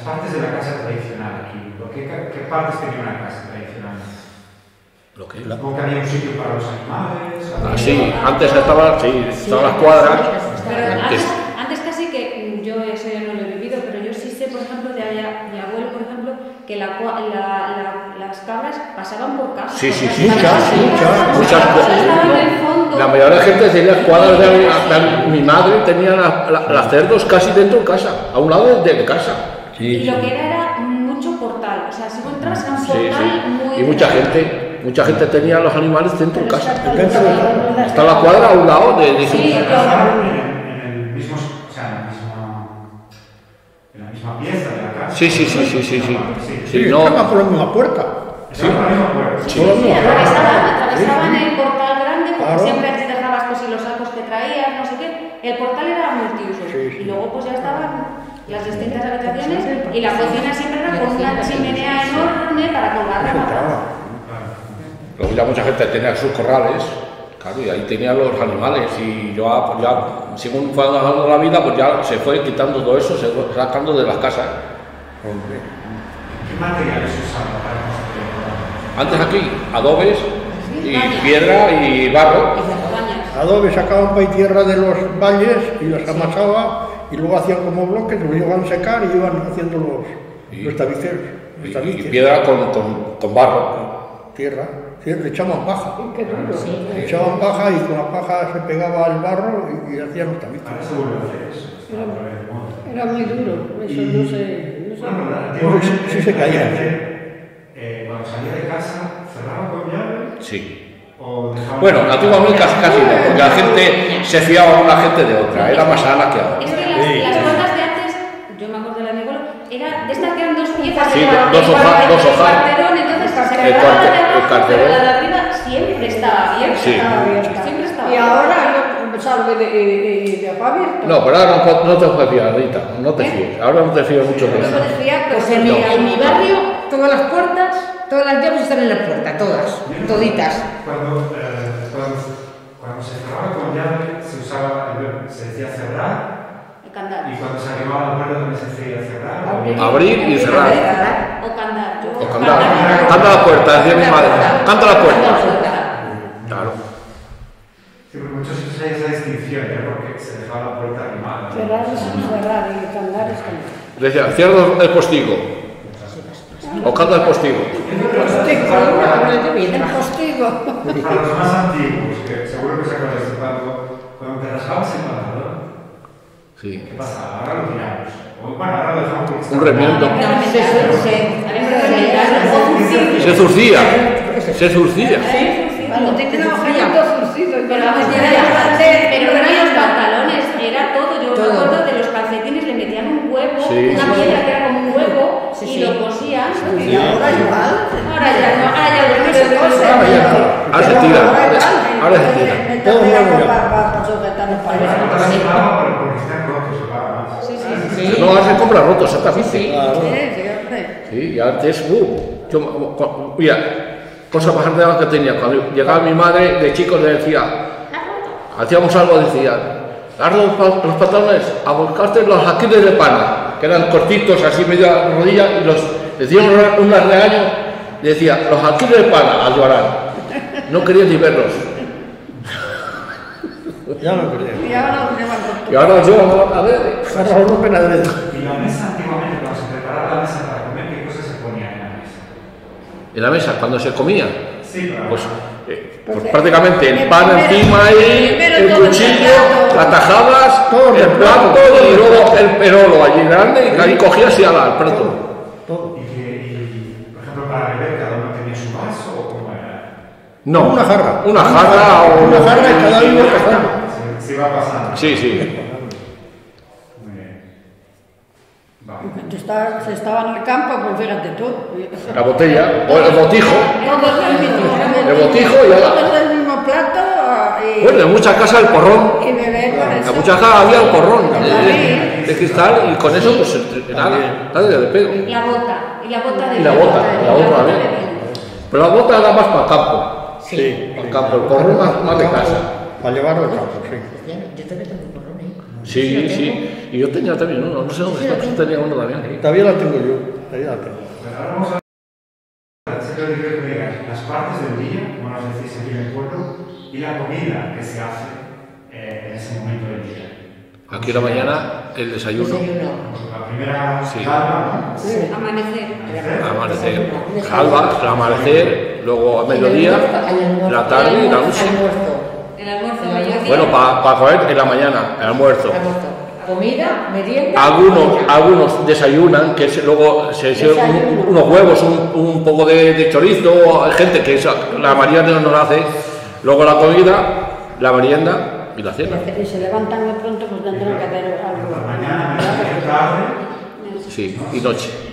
partes de la casa tradicional aquí, ¿qué, qué partes tenía una casa tradicional? Lo que Como que había un sitio para los animales. Ah, había- sí, antes estaban, sí, estaban las cuadras. Pero Antes. antes, casi que mm, yo eso ya no lo he vivido, pero yo sí sé, por ejemplo, de allá, mi abuelo, por ejemplo, que la, la- la- las cabras pasaban por casa. Sí, sí, sí, muchas, Muchas. La mayoría de la gente tenía cuadras de, de- mi madre tenía la- la- las cerdos casi dentro de casa, a un lado de, de casa. Y lo que era era mucho portal, o sea, si vos entras era un Sí, portal sí. muy Y mucha gente, mucha gente tenía los animales dentro de casa. Dentro de casa. Está la cuadra a un lado de, de Sí, Pero claro. estaban en, el- en el mismo, o sea, en la misma, en la misma pieza de la casa. Sí, sí, sí, sí, sí, sí. Sí, Sí, Sí, no. por la misma puerta. Estaban por la misma puerta. Sí. Sí, puerta. atravesaban, atravesaban el portal grande, porque Claro. siempre te dejabas pues, los sacos que traías, no sé qué. El portal era multiuso. Sí, sí. Y luego pues ya estaban las distintas habitaciones y la cocina siempre era con una chimenea enorme para colgar la Entraba. Luego ya mucha gente tenía sus corrales, claro, y ahí tenía los animales. Y yo, pues ya, según fue avanzando la vida, pues ya se fue quitando todo eso, se fue sacando de las casas. Hombre. ¿Qué materiales usaban para construir? Antes aquí, adobes, y piedra y barro. Adobe sacaban para tierra de los valles y los amasaba y luego hacían como bloques, los iban a secar y iban haciendo los, Y- los tabices. Y, piedra con, con, con barro. Tierra. Sí, le echaban paja. Le echaban paja y con la paja se pegaba al barro y, y hacían los tabiques. Ahora se vuelve a hacer eso. está otra vez de moda. Era muy duro, eso no se... No se... Bueno, Sí, sí se caía, eh, cuando salía de casa, cerraba con llave Sí. Bueno, antiguamente casi, casi no, porque la gente se fiaba una gente de otra, era más sana que ahora. Las, puertas de antes, yo me acuerdo de la de mi abuelo, era de estas que eran dos piezas Sí, dos hojas, dos hojas. entonces se El la de el abajo, pero cuarterón. la de arriba siempre estaba abierta. Sí. Estaba abierta. Siempre estaba Y ahora yo salgo de, de, de, de abierto. No, pero ahora no, no te puedes fiar, Rita, no te fíes. Ahora no te fío mucho de No eso. fiar, pero Pues en mi, No. en mi barrio todas las puertas, todas las llaves están en la puerta, todas, toditas. Cuando, eh, cuando, cuando se cerraba con llave, se usaba, se decía cerrar, candar. y cuando se arribaba la puerta también se decía cerrar. Abrir. Abrir y cerrar. O candar. Yo- O cantar. Canta la puerta, decía mi madre. Canta la puerta. Claro. Sí, porque muchos sitios hay esa distinción, ¿eh? porque se dejaba la puerta arrimada. Cerrar es cerrar y candar es candar. Decía, cierra el postigo. O canta el postigo. El postigo. Para los más antiguos, que seguro que se acuerdan de cuando, cuando te rasgabas el pantalón, Sí. ¿qué pasaba? Ahora lo tiramos. Ahora lo dejamos Un remiendo. Se, se, Se. Cuando te y Pero vamos, ya no eran los pantalones, era todo. Yo me acuerdo de los calcetines, le metían un huevo, una piedra que era como un huevo, y lo cosían. Y ahora igual. Ahora ya no, ahora ya no se Ahora ya no. Ahora se tira. Ahora se tira. Todo ya. Para sujetar los Ahora pantalones. se lava, pero porque están rotos, se paga más. Sí, sí. No, se compra roto, exactamente. Claro. Sí, sí, hombre. Sí, y antes, uh, yo, mira, cosa más grande que tenía, cuando llegaba mi madre de chico le decía, hacíamos algo, decía, haz los, los pantalones, a buscarte los aquiles de pana, que eran cortitos, así media rodilla, y los decía un, un regaño, decía, los aquiles de pana, al llorar. No quería ni verlos. Ya lo perdí. Y ahora yo, a ver, lo rompen adrede. Y la mesa antiguamente, cuando se preparaba la mesa para comer, ¿qué cosas se ponían en la mesa? en la mesa, cuando se comía, Sí, pero pues, eh, pues prácticamente el el pan primero- encima ahí, el cuchillo, las tajabas, Todo el plato y luego el perolo allí grande y ahí cogías y ala, al plato. Todo. Y, que, y, por ejemplo, para beber, cada uno tenía su vaso o cómo era. No, Una jarra. Una jarra o Una jarra y cada uno. Se, iba pasando. Sí, sí. Estaba, se estaba en el campo, pues fíjate tú. La botella, o el botijo. Todos mismo, El botijo y la- todos del mismo plato y, Bueno, en muchas casas el porrón. y beber con En muchas casas había el porrón El de, de cristal y con eso pues nada, nada de pedo. La bota, y la bota de Y la bota, la bota, de ¿eh? vino. Pero la bota era más para el campo. Sí. Para el campo, el porrón más, más de casa. Para llevarlo al campo, sí. Yo también tengo un porrón, ¿eh? Sí, sí. Y yo tenía también uno, no sé dónde está, pero tenía uno también. Todavía la tengo yo, ahí la tengo. Pues ahora vamos a que las partes del día, como nos decís aquí en el pueblo, y la comida que se hace eh, en ese momento del día. Aquí en la mañana el desayuno, Desayuno. La primera Sí. calma, Sí. Amanecer. amanecer, calva, amanecer, luego a mediodía, la tarde y la noche. El almuerzo, El mediodía. Bueno, para comer en la mañana, el almuerzo. Comida, merienda. Algunos, desayunan, que se- luego se un- unos huevos, un, un poco de, de chorizo, hay gente que esa- la merienda no la hace, luego la comida, la merienda y la cena. Y se levantan muy pronto, pues tendrán que hacer por la algo. mañana, tarde, Sí, y noche.